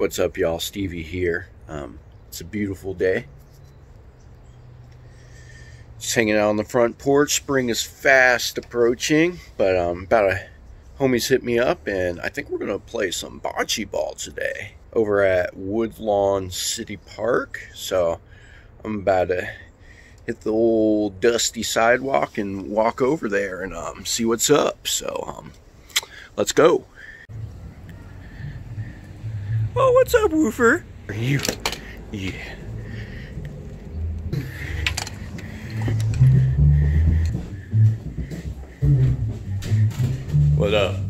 What's up, y'all? Stevie here. Um, it's a beautiful day. Just hanging out on the front porch. Spring is fast approaching, but um, about a homies hit me up, and I think we're gonna play some bocce ball today over at Woodlawn City Park. So I'm about to hit the old dusty sidewalk and walk over there and um, see what's up. So um, let's go. Oh, what's up, Woofer? Are you? Yeah. What up?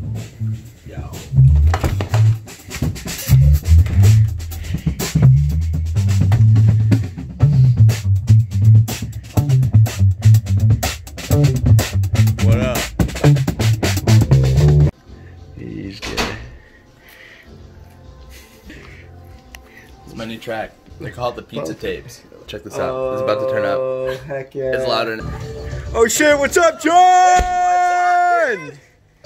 It's my new track. They call it the pizza tapes. Check this out. it's about to turn up. Oh, heck yeah. It's louder. Than Oh shit, what's up, John? I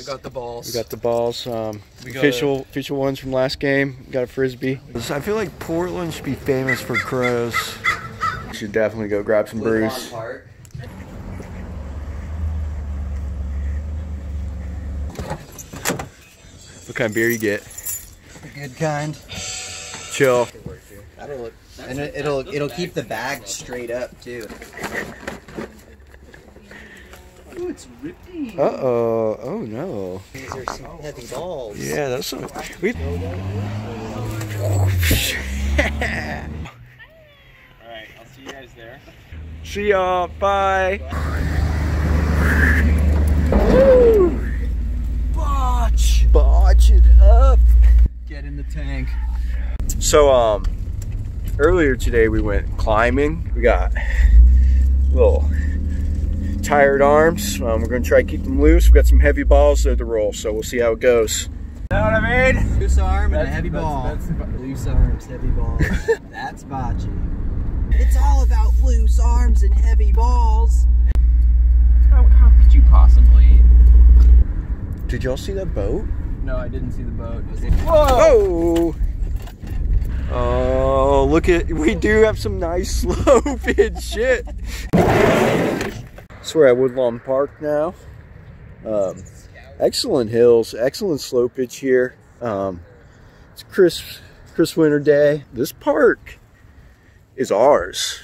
got the balls. We got the balls. Um, We got official official ones from last game. We got a frisbee. I feel like Portland should be famous for crows. Should definitely go grab some brews. What kind of beer you get? Good kind. Chill. That'll look, and it, it'll it'll keep the bag straight up too. Ooh, it's ripping. Uh oh. Oh no. These are some heavy balls. Yeah, that's some. We. Alright, I'll see you guys there. See y'all. Bye. Woo! Botch. Botch it up. Get in the tank. So um earlier today we went climbing. We got little tired arms. Um, we're gonna try to keep them loose. We got some heavy balls there to roll, so we'll see how it goes. You know what I mean? Loose arm and a heavy that's- ball. that's- loose arms, heavy balls. That's bocce. It's all about loose arms and heavy balls. How, how could you possibly? Did y'all see that boat? No, I didn't see the boat. Oh! Oh, look at we do have some nice slope and shit. So we're at Woodlawn Park now. Um, excellent hills, excellent slopage here. Um, it's a crisp, crisp winter day. This park is ours.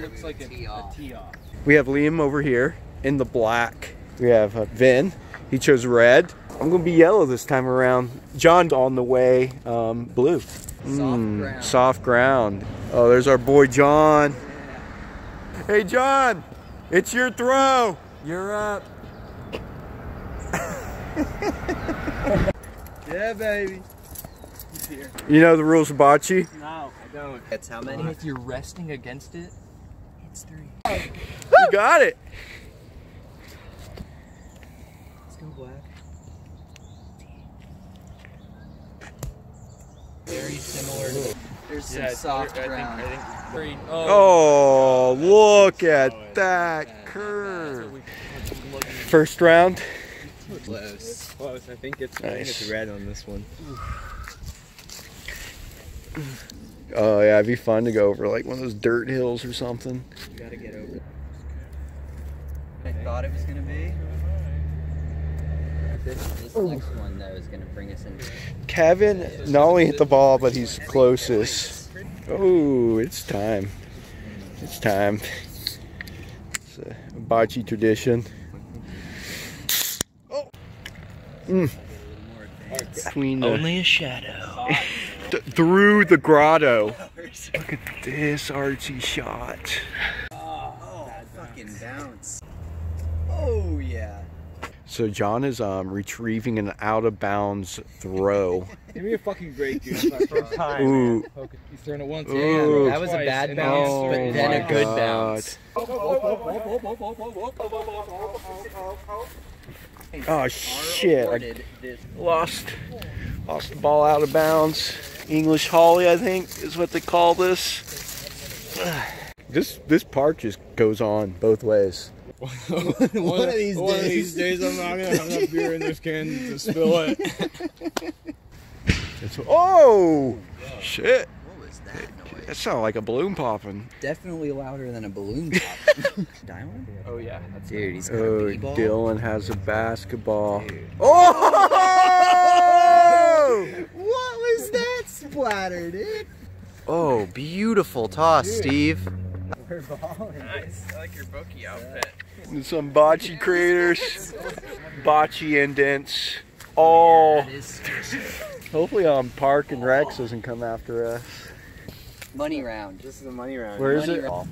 looks like a, a tee off. We have Liam over here in the black. We have uh, Vin. He chose red. I'm gonna be yellow this time around. John's on the way, um, blue. Mm, ground. Soft ground. Oh, there's our boy John. Hey John, it's your throw. You're up. Yeah, baby. You know the rules of bocce. No, I don't. That's how many? If you're resting against it, it's three. You got it. Let's go black. Very similar to. There's some soft I think. I think three. Oh. oh. Oh, look at Oh, that That's curve. we- First round. close. Close. I think it's. I think it's red on this one. Oh yeah, it'd be fun to go over like one of those dirt hills or something. You gotta get over. it. I thought it was gonna be. This, this next one though is gonna bring us in. Kevin not only hit the ball, but he's closest. Oh, it's time. It's time. It's a bocce tradition. Oh. Mm. Between the, Only a shadow. th- through the grotto. Look at this Archie shot. Oh, fucking bounce. Oh yeah. So John is um, retrieving an out of bounds throw. Give me a fucking break, dude. It's my first time. Ooh. Okay, He's thrown it once. Ooh. and That was a bad bounce, Oh but then a good God. bounce. Oh shit! I lost lost the ball out of bounds. English Holly, I think, is what they call this. This this park just goes on both ways. one, of these one days. of these days, I'm not gonna have enough beer in this can to spill it. It's, oh shit. What was that noise? That sounded like a balloon popping. Definitely louder than a balloon pop. Diamond? Oh yeah. That's Dude, he's got Oh, b-ball. Dylan has a basketball. Dude. Oh! What was that splatter, dude? Oh, beautiful toss, Steve. nice. I like your Boki outfit. Some bocce craters, bocce indents, all. That is Hopefully, um, Park and Rex doesn't come after us. money round. This is the money round. Where is Money it? round.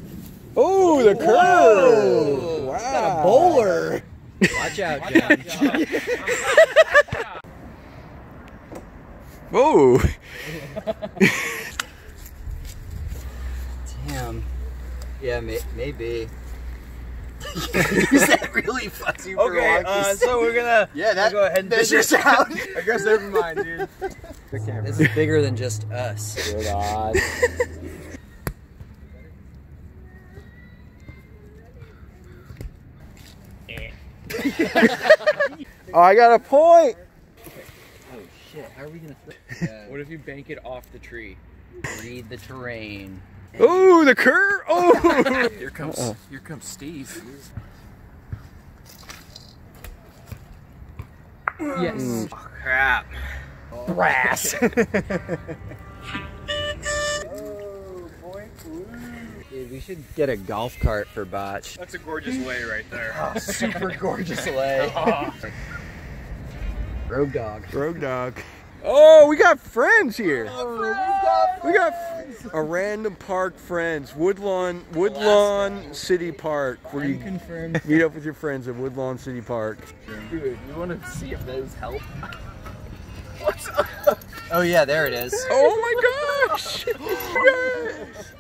Oh, the curve! Wow. Got a bowler. Watch out, John. Whoa. Damn. Yeah, may- maybe. is that really fuzzy? Okay, uh, so we're gonna Yeah, that, go ahead and that's your visit. sound. I guess never mind, dude. This is bigger than just us. Oh, I got a point. Shit, how are we gonna throw? What if you bank it off the tree? read the terrain? Oh, the curve. Oh. Here comes oh here comes Steve. Yes. Oh crap. Brass. Oh boy. Dude, we should get a golf cart for Botch. That's a gorgeous way right there. Oh, super gorgeous way. Oh. Road dog. Road dog. Oh, we got friends here. We got a random park friends. Woodlawn, Woodlawn City Park, where you Confirmed. meet up with your friends at Woodlawn City Park. Dude, you want to see if those help? Oh yeah, there it is. Oh my gosh! Yes.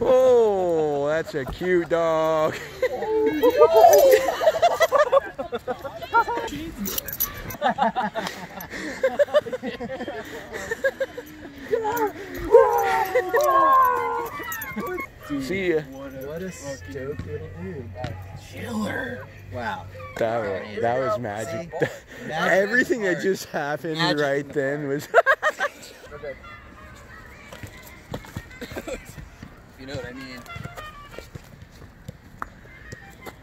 Oh, that's a cute dog. See ya. What a stoked little dude. Wow. That was, that was magic. Magic Everything that just happened Magic right the then was. You know what I mean?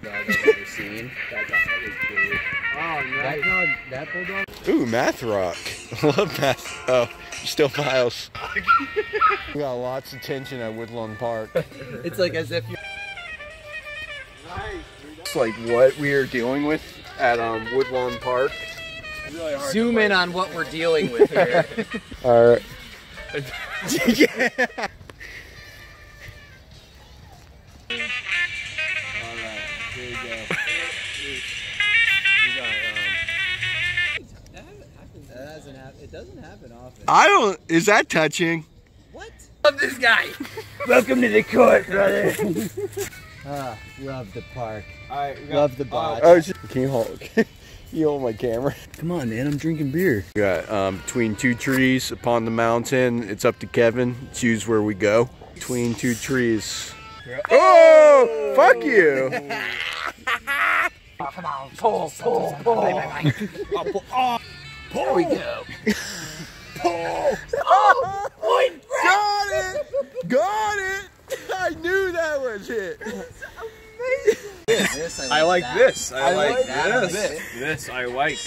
Dog I've ever seen. That dog is cool. Oh, That dog, that bulldog. Ooh, math rock. Love math. Oh, still Miles. we got lots of tension at Woodlawn Park. It's like as if you. It's like what we are dealing with at um, Woodlawn Park. Zoom in on what we're dealing with here. All right. That It doesn't happen often. I don't. Is that touching? What? Love this guy. Welcome to the court, brother. Ah, love the park. Alright, we got Love the botch. Oh, it's- can you hold? you hold my camera. Come on, man. I'm drinking beer. We got um, between two trees upon the mountain. It's up to Kevin. Choose where we go. Between two trees. Oh, fuck you. There we go. Oh, Got it! Got it! I knew that was it. This, I like that. this. I, I like, like that. this. This I like.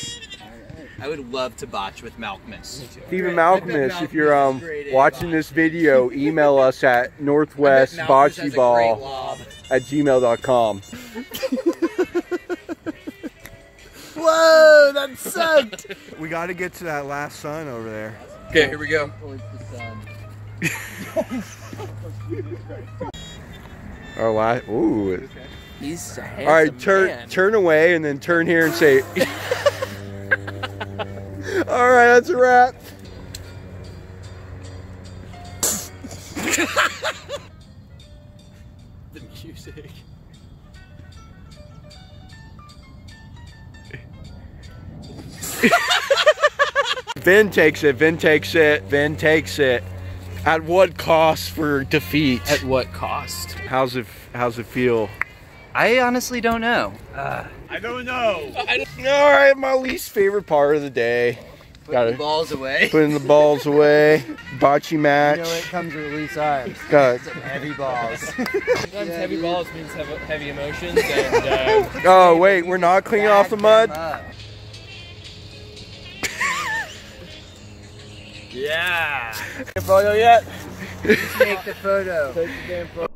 I would love to botch with Malkmus. Stephen Malkmus, if you're um watching this video, email us at northwestbocceball at gmail.com. Whoa, that sucked! we got to get to that last sun over there. Okay, here we go. Our last, ooh. He's a handsome All right, turn man. turn away and then turn here and say. All right, that's a wrap. the music. Vin takes it, Vin takes it, Vin takes it. At what cost for defeat? At what cost? How's it, how's it feel? I honestly don't know. Uh, I don't know. I don't, all right, my least favorite part of the day. Putting Gotta, the balls away. Putting the balls away. Bocce match. You know it comes with loose arms. Got heavy balls. Sometimes yeah, heavy dude. balls means heavy emotions. And, uh, oh wait, we're not cleaning off the mud. Yeah. Photo yet? Take the photo. Take the damn photo.